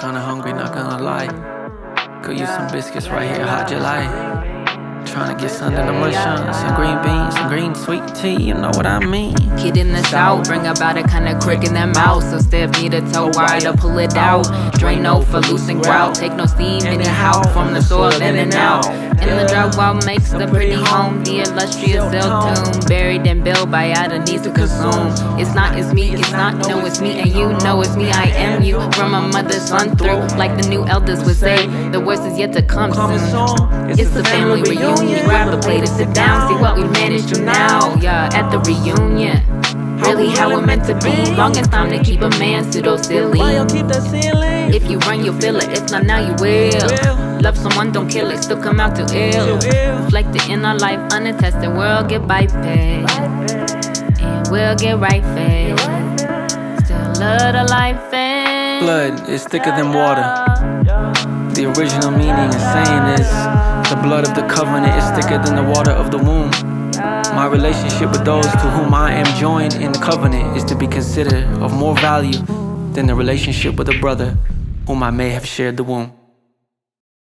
Kinda hungry, not gonna lie. Could use some biscuits right here, hot July. Trying to get something to mush on. Some green beans, some green sweet tea, you know what I mean. Kid in the south, bring about it kinda quick in their mouth. So Steph need a toe wire to pull it out. Drain no for loose and grout. Take no steam anyhow from the soil in and out. In the drought, what makes the pretty home? The illustrious cell tomb, buried and built by Adam needs to consume. It's not, it's me, it's not, no, it's me and you know it's me, I am you. From a mother's son through, like the new elders would say, the worst is yet to come soon. It's the family reunion, grab the plate and sit down, see what we managed to now. Yeah, at the reunion. Really how it meant to be. Longest time to keep a man pseudo silly. If you run, you'll feel it. If not, now you will. Love someone, don't kill it. Still come out too ill. Reflected in our life, unattested. We'll get bypassed. And we'll get right face. Still love the life and Blood is thicker than water. The original meaning of saying is the blood of the covenant is thicker than the water of the womb. My relationship with those to whom I am joined in the covenant is to be considered of more value than the relationship with a brother whom I may have shared the womb.